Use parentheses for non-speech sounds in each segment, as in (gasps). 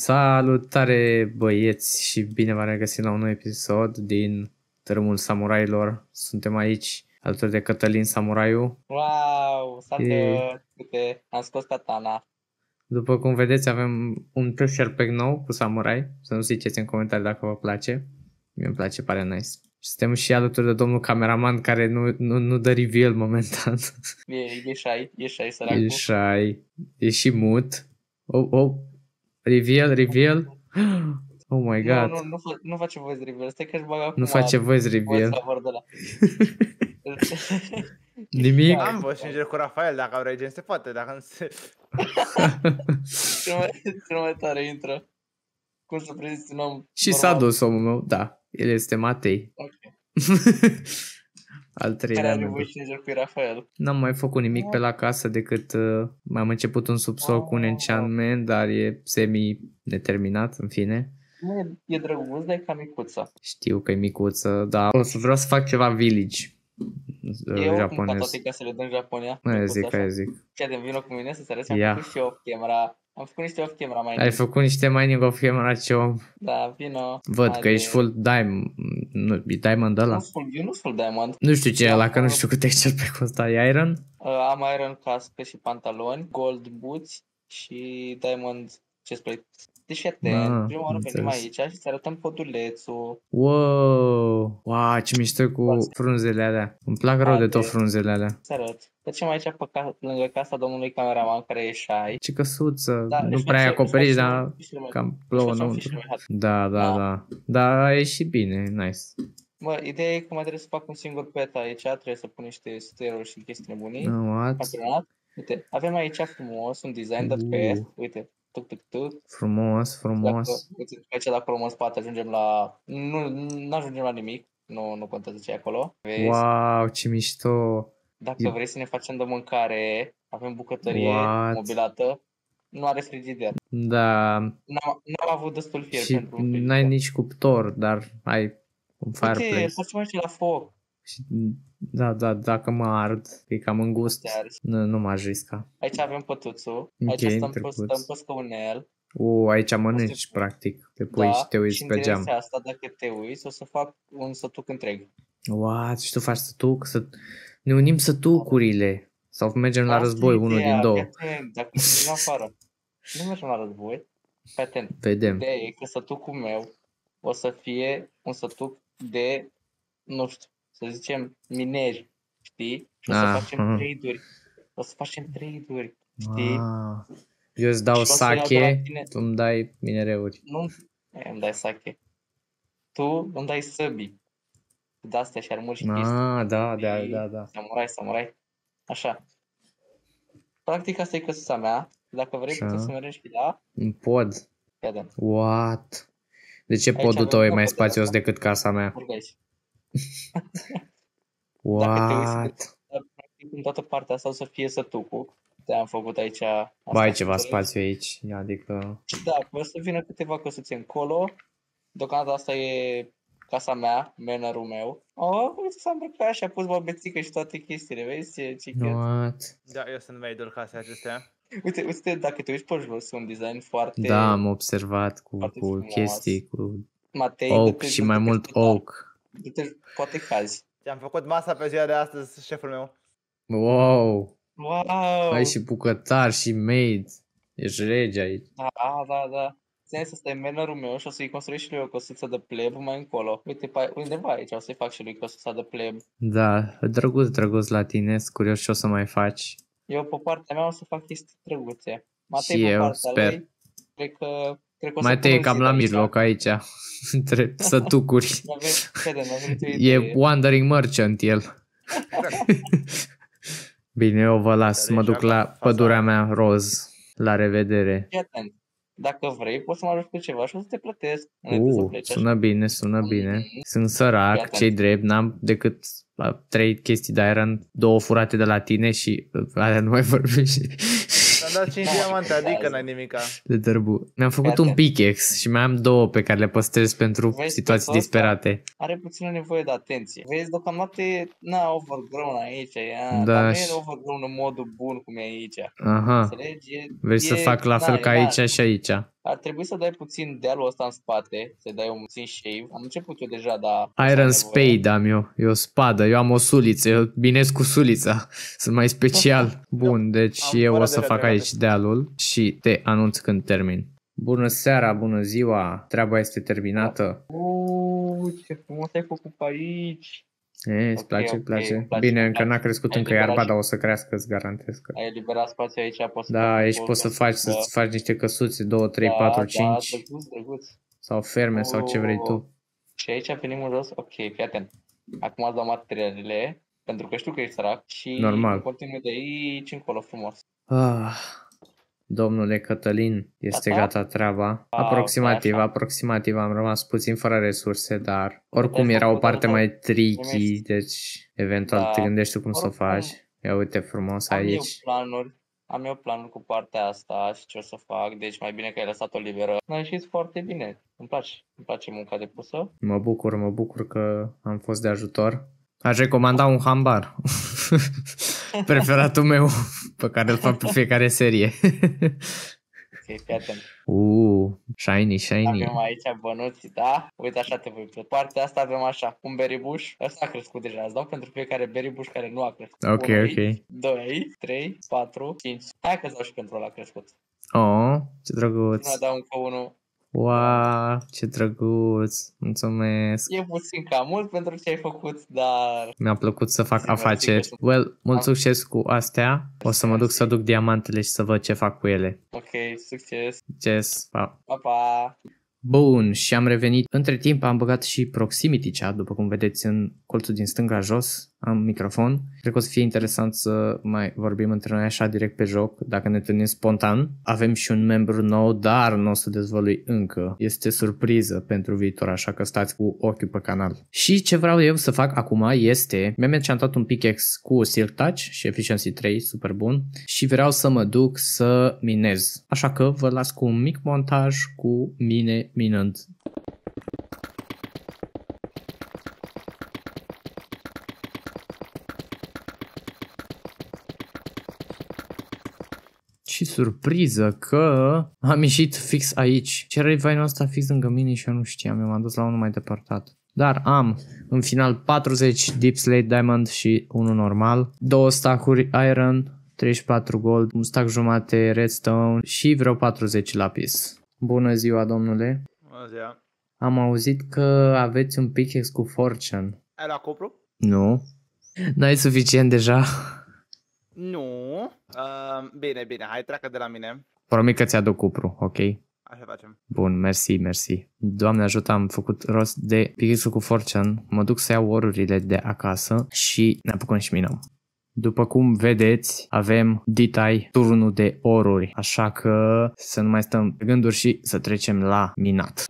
Salutare băieți și bine v-am regăsit la un nou episod din Tărâmul Samurailor. Suntem aici alături de Cătălin Samuraiu. Wow, salut! E- Uite, am scos katana. După cum vedeți avem un pressure pack nou cu Samurai. Să nu ziceți în comentarii dacă vă place. Mie îmi place, pare nice. Și suntem și alături de domnul cameraman care nu, nu, nu dă reveal momentan. E, e shy, e shy săracul. E shy. E și mut. Oh, oh. Reveal, reveal. (gasps) Oh my Nu, god. nu, nu, fa- nu face voice reveal, stai că își bag acum Nu face voice voice reveal. cover de la. (laughs) Nimic. Da. Am voce sincer cu Rafael, dacă vrei, gen se poate, dacă nu se... (laughs) Cel mai, cel mai tare intră. Cum să prezinți un om și s-a normal. dus omul meu, da. El este Matei. Ok. (laughs) Al Care treilea are membru. voice changer cu Rafael. N-am mai făcut nimic pe la casă decât uh, am început un subsol cu un Oh. enchantment, dar e semi-neterminat, în fine. Nu, e, e drăguț, dar e ca micuță. Știu că e micuță, dar o să vreau să fac ceva village uh, E oricum ca japonez. toate casele din Japonia. Aia micuță zic, așa. aia zic. Ce de vină cu mine să se arăți, am Ia. făcut și eu off-camera. Am făcut niște off-camera mai Ai făcut niște mining of camera ce om. Da, vino. Văd că Haide. ești full diamond. Nu, e diamond ăla? Nu full, eu nu sunt full diamond. Nu știu ce e Da, ăla, că nu mă. știu cât texture pe costa. E iron? Uh, am iron cască și pantaloni, gold boots și diamond chestplate. Deci fii atent, Ah, prima oară venim înțeles. aici și îți arătăm podulețul. Wow! Wow, ce mișto cu frunzele alea. Îmi plac rău de Haide. tot frunzele alea. Să arăt. Trecem aici pe ca- lângă casa domnului cameraman care e shy. Ce căsuță. Da, nu își prea ai face- acoperiș, își face dar un fișier mai- cam își plouă face un înăuntru. fișier mai hard. Da, da, Da. da. Da, e și bine, nice. Bă, ideea e că mai trebuie să fac un singur pet aici, trebuie să pun niște stări și chestii nebunii. No, what? Campionat. Uite, avem aici frumos un design de Uh. pet. Uite, tuc, tuc, tuc. Frumos, Dacă, frumos. uite, aici dacă luăm în spate ajungem la... Nu, nu ajungem la nimic. Nu, nu contează ce e acolo. Vezi? Wow, ce mișto. Dacă E- vrei să ne facem de mâncare, avem bucătărie What? mobilată. Nu are frigider. Da, N-am, n-am avut destul fier și pentru un frigider. n-ai nici cuptor, dar ai un Uite, fireplace. facem aici la foc. Și, da, da, dacă mă ard, e cam îngust, Te arzi. nu, nu m-aș risca. Aici avem pătuțul. Ok, Aici stăm, pe, drăguț. stăm pe scăunel. U, aici mănânci, practic. Te pui da, și te uiți și în pe geam. direcția asta, dacă te uiți, o să fac un sătuc întreg. What? Și tu faci sătuc? Să... Ne unim sătucurile. Sau mergem la Asta e război, unul ideea, din două. fii atent, Dacă mergem afară, nu mergem la război. Fii atent. Vedem. Ideea e că sătucul meu o să fie un sătuc de, nu știu, să zicem, mineri, știi? Și o să Ah, facem mhm. trade-uri. O să facem trade-uri, știi? Ah. Eu îți dau Și o să iau de la sake, tine- tu îmi dai minereuri. Nu e, îmi dai sake. Tu îmi dai săbii. De astea și armuri și chestii. Ah, da, da, Știi? da, da. Samurai, samurai. Așa. Practic asta e căsuța mea. Dacă vrei Așa. putem să mergem și la... Un pod. Ia de What? De ce Aici podul avem tău e un mai pod de spațios asta. decât casa mea? Urcă aici. What? Dar, practic, în toată partea asta o să fie sătucul. de am făcut aici. Asta Ba, ai ceva înțelegi? spațiu aici, adică... Da, o să vină câteva căsuțe încolo. Deocamdată asta e casa mea, mannerul meu. Oh, uite s-a îmbrăcat și a pus băbețică și toate chestiile, vezi ce, ce cute. What? Da, eu sunt maidul casei acestea. Uite, uite, dacă te uiți pe jos, un design foarte... Da, am observat cu, foarte cu frumos. chestii, cu Matei, oak dă-te- și dă-te mai pe mult spital. oak. Dă-te, poate cazi. Am făcut masa pe ziua de astăzi, șeful meu. Wow! Wow! Ai și bucătar și maid. Ești rege aici. Da, da, da. Ține să stai mannerul meu și o să-i construiesc și lui o căsuță de pleb mai încolo. Uite, pe undeva aici o să-i fac și lui căsuța de pleb. Da, drăguț, drăguț la tine, sunt curios ce o să mai faci. Eu pe partea mea o să fac chestii drăguțe. Matei Și pe eu, partea sper. lui, cred că, cred că o să Mai pun te e un cam zid la aici. mijloc aici, (laughs) între (laughs) sătucuri. Mi-a venit- Fede, mi-a venit o E idee. wandering merchant el. (laughs) Bine, eu vă las, Dar mă e duc și la acolo, pădurea mea roz. La revedere. Fii atent. Dacă vrei, poți să mă ajut cu ceva și o să te plătesc. înainte să Uh, pleci, sună bine, sună bine. Mhm. Sunt sărac, Iată. cei drept, n-am decât uh, trei chestii de iron, două furate de la tine și uh, alea nu mai vorbești Am dat 5 Da, diamante, adică azi. n-ai nimica. de dărbu. Mi-am făcut Iată. un pickaxe și mai am două pe care le păstrez pentru Vezi, situații pe ăsta? disperate. Are puțină nevoie de atenție. Vezi, deocamdată e, na, overgrown aici, e, Da, dar nu și- e overgrown în modul bun cum e aici. Aha, Înțelegi? E, vrei să e- fac la na, fel e ca na- aici și aici. Ar trebui să dai puțin dealul ăsta în spate, să dai un puțin shave. Am început eu deja, dar... Iron am Spade am eu. E o spadă. Eu am o suliță. Eu binesc cu sulița. (laughs) Sunt mai special. (laughs) Bun, deci Am eu o fără să de fac regret. aici dealul și te anunț când termin. Bună seara, bună ziua. Treaba este terminată. Uuu, ce frumos ai făcut pe aici. E, îți Ok, place, ok, îți place. îmi place, Bine, îmi încă place. n-a crescut Ai încă iarba, liberat dar o să crească, îți garantez că. Ai eliberat spațiu aici, poți să Da, faci aici o poți să poză. faci, să faci niște căsuțe, 2, 3, Da, 4, da, 5 drăguț, drăguț. sau ferme sau ce vrei tu. Și aici venim în jos, ok, fii atent. Acum îți dau materialele, pentru că știu că ești sărac și Normal. continui de aici încolo frumos. Ah, domnule Cătălin, este Gata? gata treaba. Ah, Aproximativ, așa. aproximativ am rămas puțin fără resurse, dar oricum Ai era o făcut parte asta? mai tricky, Primești. deci eventual Da. te gândești tu cum să o Oricum, faci. Ia uite frumos Am eu aici. planuri, am eu planuri cu partea asta și ce o să fac, deci mai bine că ai lăsat-o liberă. A ieșit foarte bine, îmi place, îmi place munca depusă. Mă bucur, mă bucur că am fost de ajutor. Aș recomanda un hambar. (laughs) Preferatul meu pe care îl fac pe fiecare serie. (laughs) Ok, fii atent. Uh, shiny, shiny. Avem aici bănuți, da? Uite așa te voi pe partea asta avem așa, un berry bush, ăsta a crescut deja, îți dau pentru fiecare berry bush care nu a crescut. Ok, Unu ok. Aici, doi aici, trei, patru, cinci. Hai că îți dau și pentru ăla crescut. Oh, ce Nu drăguț. dau încă unul. Wow, ce drăguț. Mulțumesc. E puțin cam mult pentru ce ai făcut, dar Mi-a plăcut să fac Zi, mersi că afaceri. sunt- Well, mult Am- succes cu astea. O să mă duc să duc diamantele și să văd ce fac cu ele. ok, succes. Succes. Pa. Pa, pa. Bun, și am revenit. Între timp am băgat și proximity chat, după cum vedeți în colțul din stânga jos, am microfon. Cred că o să fie interesant să mai vorbim între noi așa direct pe joc, dacă ne întâlnim spontan. Avem și un membru nou, dar nu o să dezvălui încă. Este surpriză pentru viitor, așa că stați cu ochiul pe canal. Și ce vreau eu să fac acum este, mi-am encantat un pickaxe cu Silk Touch și Efficiency 3, super bun, și vreau să mă duc să minez. Așa că vă las cu un mic montaj cu mine minând. Și surpriză că am ieșit fix aici. Ce era vainul ăsta fix lângă mine și eu nu știam, eu m-am dus la unul mai depărtat. Dar am în final 40 Deep Slate Diamond și unul normal, două stack-uri Iron, 34 Gold, un stack jumate Redstone și vreo 40 lapis. Bună ziua, domnule! Bună ziua. Am auzit că aveți un pickaxe cu Fortune. Ai la cupru? Nu? N-ai suficient deja? Nu. Uh, bine, bine, hai treacă de la mine. Promit că ți-aduc cupru, ok? Așa facem. Bun, mersi, mersi. Doamne ajută, am făcut rost de pickaxe cu Fortune. Mă duc să iau orurile de acasă și ne apucăm și minăm. După cum vedeți, avem Ditai turnul de oruri, așa că să nu mai stăm pe gânduri și să trecem la minat.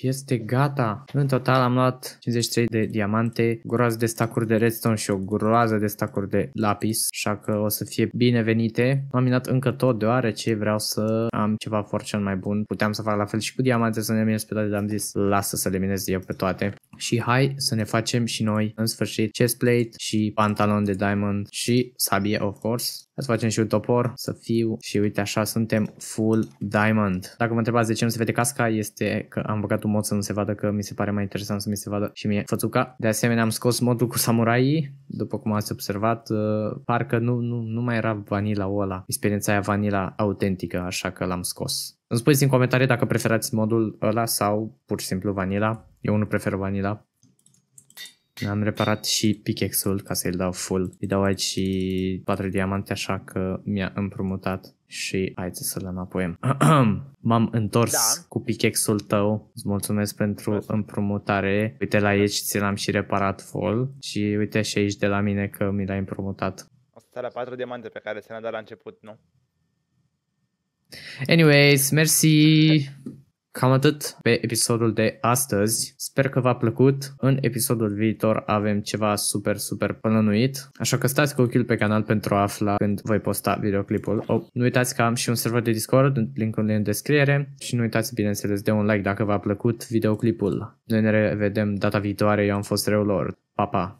Și este gata. În total am luat 53 de diamante, groază de stacuri de redstone și o groază de stacuri de lapis, așa că o să fie binevenite. Am minat încă tot deoarece vreau să am ceva fortune mai bun. Puteam să fac la fel și cu diamante să ne minez pe toate, dar am zis lasă să le minez eu pe toate. Și hai să ne facem și noi în sfârșit chestplate și pantalon de diamond și sabie of course. Hai să facem și un topor să fiu și uite așa suntem full diamond. Dacă mă întrebați de ce nu se vede casca este că am băgat un mod să nu se vadă că mi se pare mai interesant să mi se vadă și mie fățuca. De asemenea am scos modul cu samurai, după cum ați observat, uh, parcă nu, nu, nu mai era vanila ăla, experiența aia vanila autentică, așa că l-am scos. Îmi spuneți în comentarii dacă preferați modul ăla sau pur și simplu vanila. Eu nu prefer vanila. Am reparat și pickaxe-ul ca să-i dau full. Îi dau aici și 4 diamante așa că mi-a împrumutat și hai să-l înapoiem. (clears throat) M-am întors Da. cu pickaxe-ul tău. Îți mulțumesc pentru Mulțumesc. împrumutare. Uite la aici ți l-am și reparat full și uite și aici de la mine că mi l-ai împrumutat. O să stai la patru diamante pe care se ne-a dat la început, nu? Anyways, mersi! Cam atât pe episodul de astăzi. Sper că v-a plăcut. În episodul viitor avem ceva super, super plănuit. Așa că stați cu ochiul pe canal pentru a afla când voi posta videoclipul. Oh, nu uitați că am și un server de Discord, linkul în descriere. Și nu uitați, bineînțeles, de un like dacă v-a plăcut videoclipul. Noi ne revedem data viitoare. Eu am fost Reulord. Pa, pa!